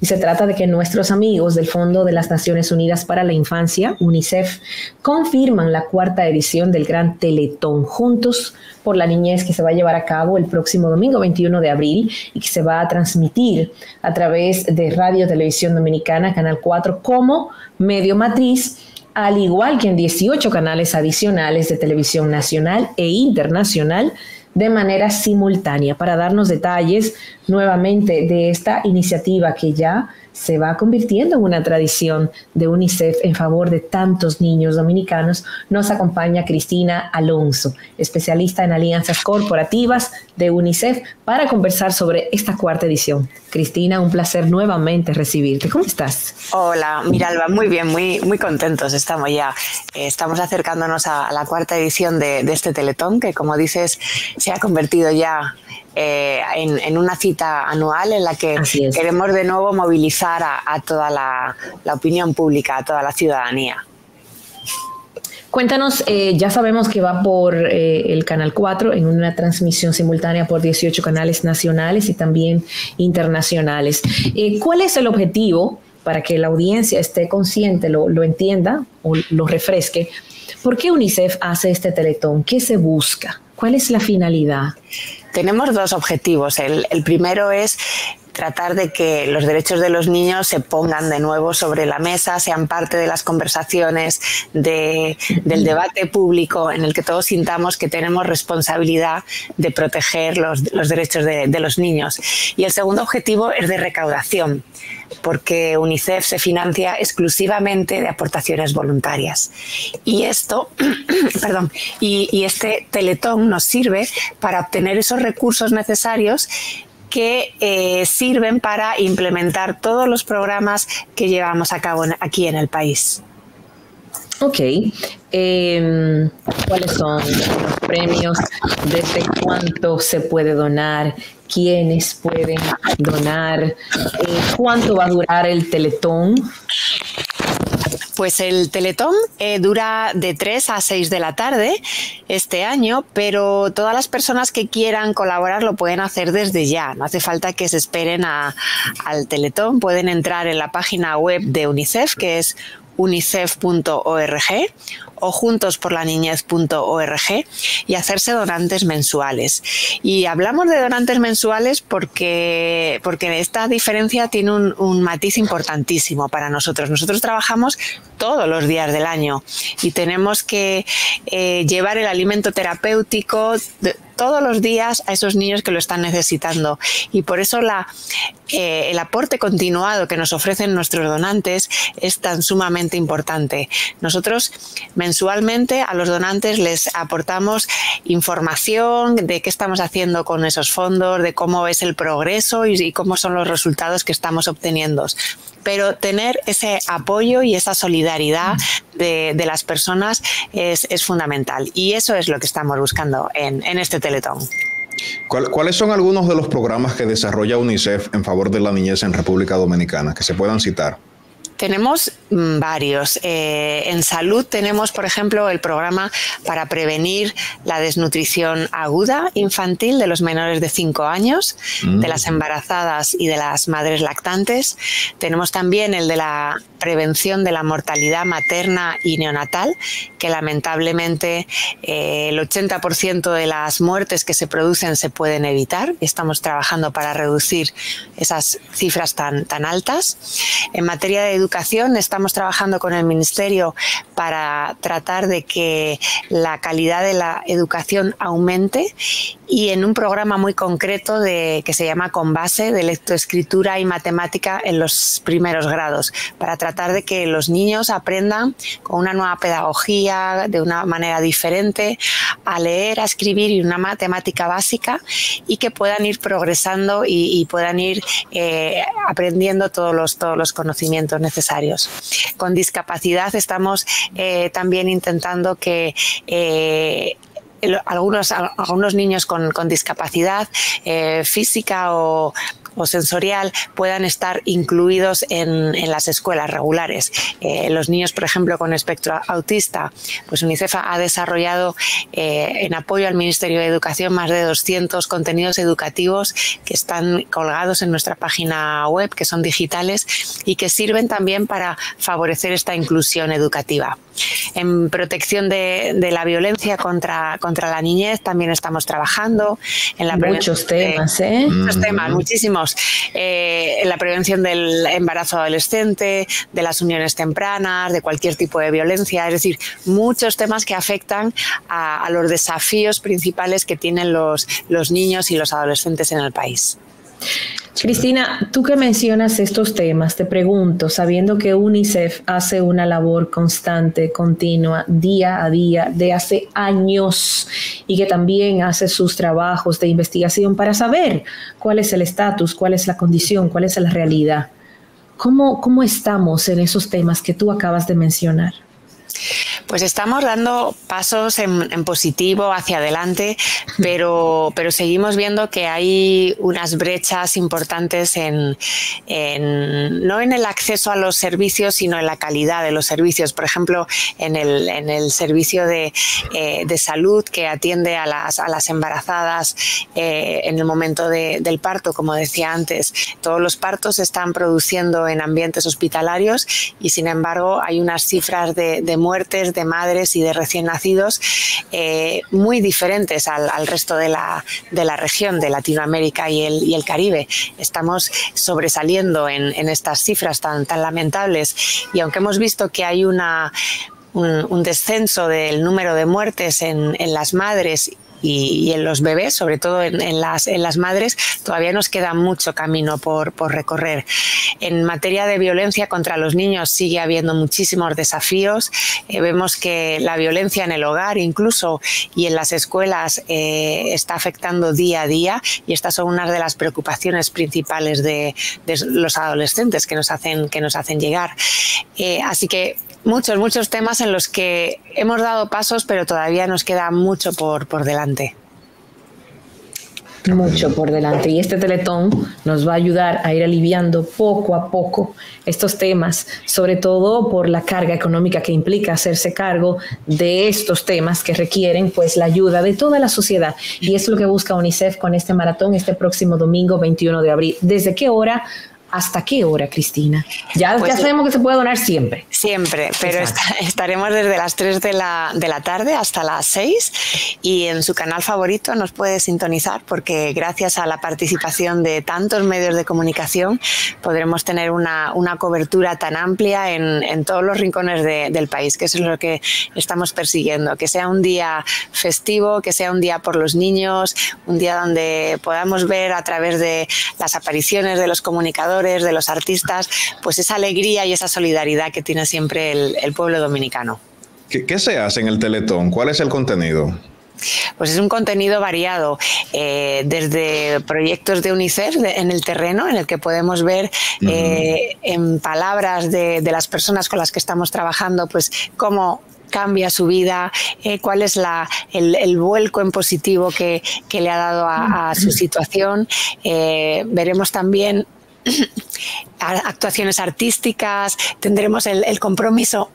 Y se trata de que nuestros amigos del Fondo de las Naciones Unidas para la Infancia, UNICEF, confirman la cuarta edición del Gran Teletón Juntos por la Niñez que se va a llevar a cabo el próximo domingo 21 de abril y que se va a transmitir a través de Radio Televisión Dominicana, Canal 4, como medio matriz al igual que en 18 canales adicionales de televisión nacional e internacional de manera simultánea. Para darnos detalles nuevamente de esta iniciativa que ya se va convirtiendo en una tradición de UNICEF en favor de tantos niños dominicanos, nos acompaña Cristina Alonso, especialista en alianzas corporativas de UNICEF, para conversar sobre esta cuarta edición. Cristina, un placer nuevamente recibirte. ¿Cómo estás? Hola, Miralba, muy bien, muy, muy contentos estamos ya. Eh, estamos acercándonos a, la cuarta edición de, de este Teletón, que como dices, se ha convertido ya eh, en, una cita anual en la que queremos de nuevo movilizar a, toda la, opinión pública, a toda la ciudadanía. Cuéntanos, eh, ya sabemos que va por eh, el Canal 4 en una transmisión simultánea por 18 canales nacionales y también internacionales. ¿Cuál es el objetivo para que la audiencia esté consciente, lo, lo entienda o lo refresque? ¿Por qué UNICEF hace este teletón? ¿Qué se busca? ¿Cuál es la finalidad? Tenemos dos objetivos. El, primero es tratar de que los derechos de los niños se pongan de nuevo sobre la mesa, sean parte de las conversaciones, del debate público, en el que todos sintamos que tenemos responsabilidad de proteger los, derechos de, de, los niños. Y el segundo objetivo es de recaudación porque UNICEF se financia exclusivamente de aportaciones voluntarias. Y esto, perdón, y, este teletón nos sirve para obtener esos recursos necesarios que eh, sirven para implementar todos los programas que llevamos a cabo aquí en el país. Ok. Em, ¿Cuáles son los premios? ¿Desde cuánto se puede donar? ¿Quiénes pueden donar? Eh, ¿Cuánto va a durar el teletón? Pues el Teletón eh, dura de 3 a 6 de la tarde este año, pero todas las personas que quieran colaborar lo pueden hacer desde ya. No hace falta que se esperen al Teletón. Pueden entrar en la página web de UNICEF, que es unicef.org o juntosporlaniñez.org y hacerse donantes mensuales. Y hablamos de donantes mensuales porque, porque esta diferencia tiene un, matiz importantísimo para nosotros. Nosotros trabajamos todos los días del año y tenemos que eh, llevar el alimento terapéutico todos los días a esos niños que lo están necesitando. Y por eso eh, el aporte continuado que nos ofrecen nuestros donantes es tan sumamente importante. Nosotros mensualmente a los donantes les aportamos información de qué estamos haciendo con esos fondos, de cómo es el progreso y, cómo son los resultados que estamos obteniendo pero tener ese apoyo y esa solidaridad de, las personas es, fundamental. Y eso es lo que estamos buscando en, en este Teletón. ¿Cuáles son algunos de los programas que desarrolla UNICEF en favor de la niñez en República Dominicana que se puedan citar? Tenemos mm, varios. Eh, en salud tenemos, por ejemplo, el programa para prevenir la desnutrición aguda infantil de los menores de 5 años, de las mm. embarazadas y de las madres lactantes. Tenemos también el de la prevención de la mortalidad materna y neonatal, que lamentablemente eh, el 80% de las muertes que se producen se pueden evitar. Estamos trabajando para reducir esas cifras tan, tan altas. En materia de educación estamos trabajando con el Ministerio para tratar de que la calidad de la educación aumente y en un programa muy concreto de, que se llama Con base de lectoescritura y matemática en los primeros grados, para tratar de que los niños aprendan con una nueva pedagogía, de una manera diferente, a leer, a escribir y una matemática básica y que puedan ir progresando y, puedan ir eh, aprendiendo todos los, todos los conocimientos necesarios. Con discapacidad estamos eh, también intentando que eh, algunos, algunos niños con, discapacidad eh, física o, sensorial puedan estar incluidos en, las escuelas regulares. Eh, los niños, por ejemplo, con espectro autista, pues UNICEF ha desarrollado eh, en apoyo al Ministerio de Educación más de 200 contenidos educativos que están colgados en nuestra página web, que son digitales y que sirven también para favorecer esta inclusión educativa. En protección de, la violencia contra, contra la niñez también estamos trabajando. En la muchos temas, ¿eh? Muchos temas, muchísimos. Eh, en la prevención del embarazo adolescente, de las uniones tempranas, de cualquier tipo de violencia. Es decir, muchos temas que afectan a, a los desafíos principales que tienen los, los niños y los adolescentes en el país. Cristina, tú que mencionas estos temas, te pregunto, sabiendo que UNICEF hace una labor constante, continua, día a día, de hace años, y que también hace sus trabajos de investigación para saber cuál es el estatus, cuál es la condición, cuál es la realidad. ¿Cómo, ¿Cómo estamos en esos temas que tú acabas de mencionar? Pues estamos dando pasos en, positivo hacia adelante, pero, pero seguimos viendo que hay unas brechas importantes en, no en el acceso a los servicios, sino en la calidad de los servicios. Por ejemplo, en el, en el servicio de, eh, salud que atiende a las, a las embarazadas eh, en el momento del parto, como decía antes. Todos los partos se están produciendo en ambientes hospitalarios y, sin embargo, hay unas cifras de, de muertes de madres y de recién nacidos eh, muy diferentes al, resto de la, de la, región de Latinoamérica y el, y el Caribe. Estamos sobresaliendo en, estas cifras tan, tan lamentables y aunque hemos visto que hay una, un, descenso del número de muertes en, en, las madres y, en los bebés, sobre todo en, las, en las madres, todavía nos queda mucho camino por, por recorrer. En materia de violencia contra los niños sigue habiendo muchísimos desafíos. Eh, vemos que la violencia en el hogar incluso y en las escuelas eh, está afectando día a día y estas son unas de las preocupaciones principales de, los adolescentes que nos hacen, que nos hacen llegar. Eh, así que muchos, muchos temas en los que hemos dado pasos, pero todavía nos queda mucho por, por delante. Mucho por delante. Y este teletón nos va a ayudar a ir aliviando poco a poco estos temas, sobre todo por la carga económica que implica hacerse cargo de estos temas que requieren pues la ayuda de toda la sociedad. Y es lo que busca UNICEF con este maratón este próximo domingo 21 de abril. ¿Desde qué hora? ¿Hasta qué hora, Cristina? Ya, pues sabemos que se puede donar siempre. Siempre, pero estaremos desde las 3 de la, de la tarde hasta las 6 y en su canal favorito nos puede sintonizar porque gracias a la participación de tantos medios de comunicación podremos tener una, una cobertura tan amplia en, en todos los rincones del país, que eso es lo que estamos persiguiendo, que sea un día festivo, que sea un día por los niños, un día donde podamos ver a través de las apariciones de los comunicadores, de los artistas, pues esa alegría y esa solidaridad que tiene siempre el, pueblo dominicano. ¿Qué, se hace en el Teletón? ¿Cuál es el contenido? Pues es un contenido variado, eh, desde proyectos de UNICEF en el terreno, en el que podemos ver eh, en palabras de, las personas con las que estamos trabajando, pues cómo cambia su vida, eh, cuál es la, el, vuelco en positivo que, le ha dado a, su situación. veremos también actuaciones artísticas, tendremos el, compromiso.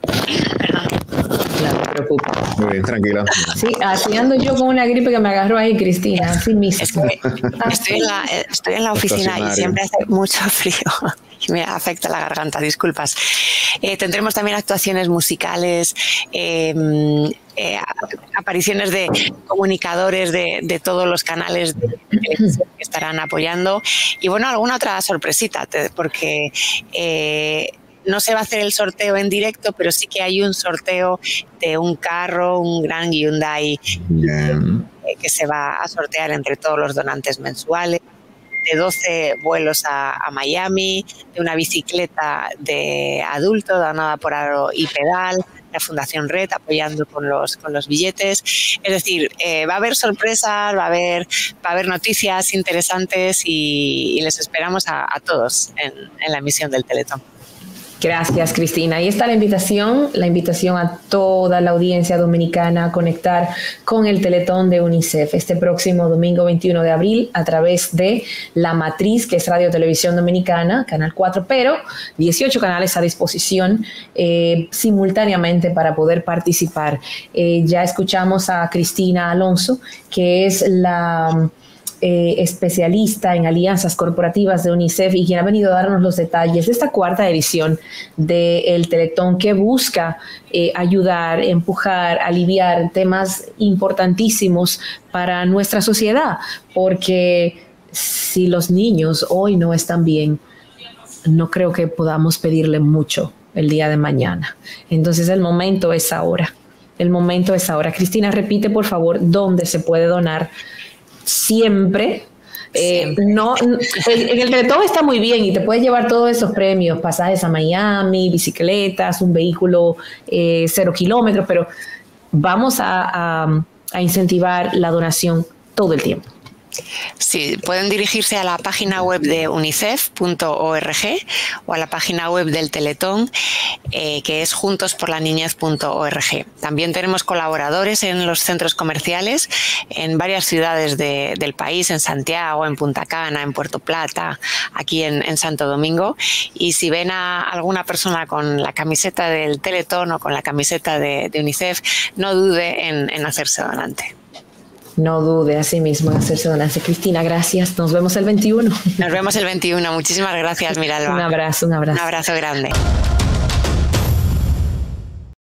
No Muy bien, tranquila. Sí, así ando yo con una gripe que me agarró ahí, Cristina, así mismo. estoy, en la, estoy en la oficina y siempre hace mucho frío y me afecta la garganta, disculpas. Eh, tendremos también actuaciones musicales, em, eh, apariciones de comunicadores de, todos los canales que estarán apoyando. Y bueno, alguna otra sorpresita, porque eh, no se va a hacer el sorteo en directo, pero sí que hay un sorteo de un carro, un gran Hyundai que se va a sortear entre todos los donantes mensuales de 12 vuelos a, Miami, de una bicicleta de adulto donada por Aro y Pedal, la Fundación Red apoyando con los, con los billetes. Es decir, eh, va a haber sorpresas, va a haber, va a haber noticias interesantes y, les esperamos a, todos en, en la emisión del Teletón. Gracias, Cristina. Ahí está la invitación, la invitación a toda la audiencia dominicana a conectar con el Teletón de UNICEF este próximo domingo 21 de abril a través de la matriz que es Radio Televisión Dominicana, Canal 4, pero 18 canales a disposición eh, simultáneamente para poder participar. Eh, ya escuchamos a Cristina Alonso, que es la eh, especialista en alianzas corporativas de UNICEF y quien ha venido a darnos los detalles de esta cuarta edición del Teletón que busca eh, ayudar, empujar, aliviar temas importantísimos para nuestra sociedad, porque si los niños hoy no están bien, no creo que podamos pedirle mucho el día de mañana. Entonces el momento es ahora. El momento es ahora. Cristina, repite por favor dónde se puede donar siempre. Eh, no, en el Teletón está muy bien y te puedes llevar todos esos premios, pasajes a Miami, bicicletas, un vehículo eh, cero kilómetros, pero vamos a incentivar la donación todo el tiempo. Sí, pueden dirigirse a la página web de unicef.org o a la página web del Teletón, eh, que es juntosporlaniñez.org. También tenemos colaboradores en los centros comerciales en varias ciudades del país, en Santiago, en Punta Cana, en Puerto Plata, aquí en, Santo Domingo. Y si ven a alguna persona con la camiseta del Teletón o con la camiseta de, UNICEF, no dude en, en hacerse donante. No dude a sí mismo en hacerse donancia. Cristina, gracias. Nos vemos el 21. Nos vemos el 21. Muchísimas gracias, Miralba. Un abrazo, un abrazo. Un abrazo grande.